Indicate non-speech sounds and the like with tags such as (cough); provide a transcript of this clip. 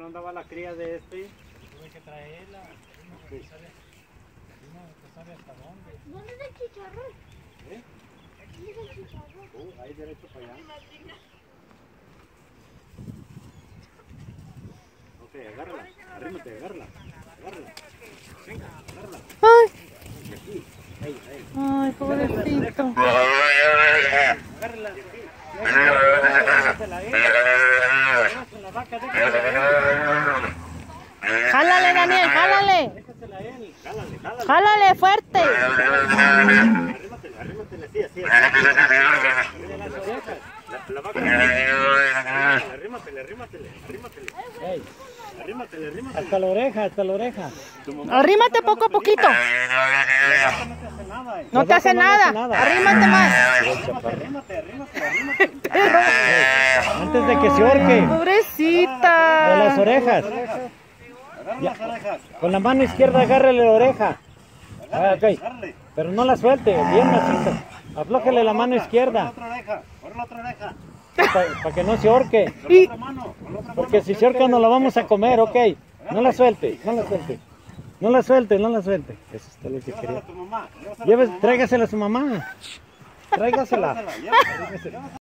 ¿No andaba la cría de este? Tuve que traerla. Uno que uno que sabe hasta dónde. ¿Dónde está el chicharrón? ¿Eh? ¿Dónde está el chicharrón? Uh, ahí derecho para allá. Ok, agárrala. Arrímate, agárrala. Agárrala. Venga, agárrala. Ay, Aquí. Ahí, ahí. ay, pobrecito. Agárrala. Ahí. Déjasela, vaca, déjasela. Jálale, Daniel, jálale. Jálale, fuerte. Arrímatela, arrímatela, sí, así, así. Mira las orejas. La, la vaca. Arrímatele, arrímatele, arrímatele. Ey, Arrímatele, arrímatele. hasta la oreja, hasta la oreja. Arrímate poco a poquito. no te hace nada. Arrímate más. Arrímate, arrímate, arrímate. Antes de que se ahorque. De las orejas. Agarra las orejas. Con la mano izquierda agárrale la oreja. Ah, ok. Agárrale. Pero no la suelte, bien macito. Aflójale la mano Por la izquierda otra oreja, por la otra oreja. para que no se ahorque. Con la otra mano, con la otra Porque si se ahorca no la vamos a comer, ok. No la suelte, no la suelte. No la suelte, no la suelte. Eso es todo lo que quería. a mamá. tráigasela a su mamá. (laughs) Tráigasela.